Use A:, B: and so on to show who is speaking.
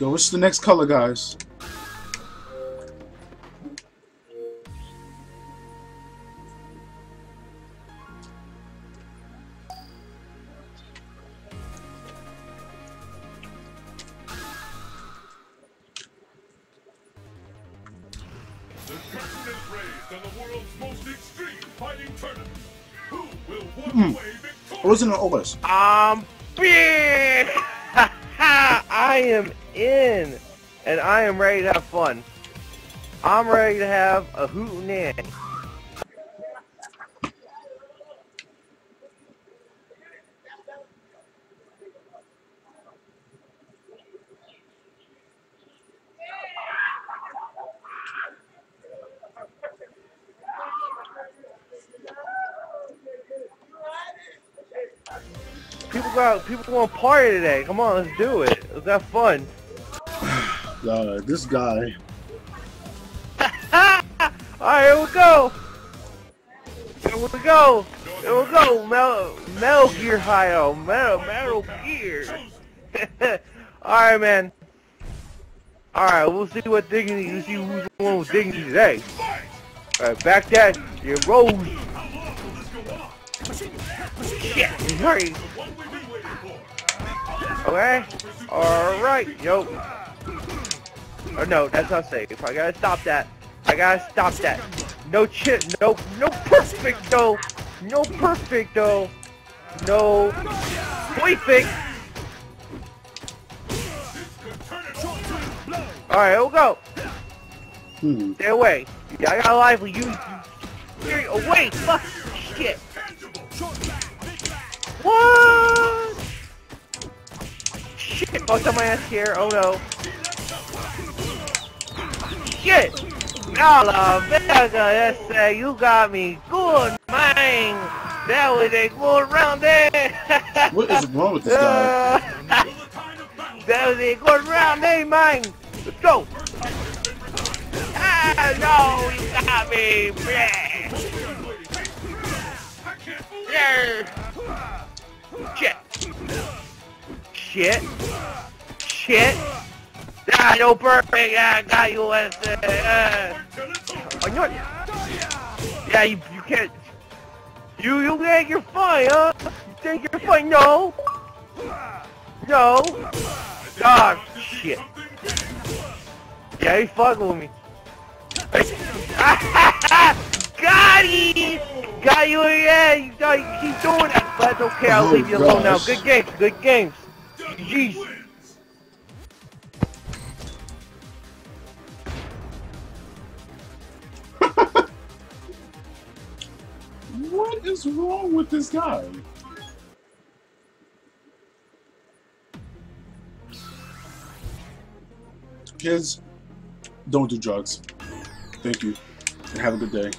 A: Yo, what's the next color, guys?
B: The curtain is raised on the world's
C: I am in! And I am ready to have fun. I'm ready to have a hootenanny. People got people want to party today. Come on, let's do it. Let's have fun.
A: Uh, this guy.
C: Alright, here we go. Here we go. Here we go. Metal, Metal Gear Hio. Metal, Metal Gear. Alright, man. Alright, we'll see what dignity, we'll see who's the one with dignity today. Alright, back that. You rose. Shit. Sorry. Okay. Alright, yo. Oh no, that's not safe. I gotta stop that. I gotta stop that. No chip, no, no perfect though. no perfect though. no perfect. Alright, here we go.
A: Hmm.
C: Stay away. Yeah, I got a lively. You, stay away. Fuck. Shit. Shit. Fucked up my ass here. Oh no. Shit. A la verga, ese, you got me good, man. That was a good round there.
A: What is wrong with this guy?
C: Uh, that was a good round there, man. Let's go. Ah, no, you got me. Yeah. Yeah. Shit. Shit. Shit. Ah, no perfect. I got you it. Uh, oh? Yeah, you, you can't. You you think you're fine, huh? You think you're fine? No. No. Ah, shit. Yeah, he's fucking with me. Got him! Got you again! You, you keep doing it! But it's okay, I'll leave you alone now. Good games, good games. Jeez.
A: What is wrong with this guy? Kids, don't do drugs. Thank you, and have a good day.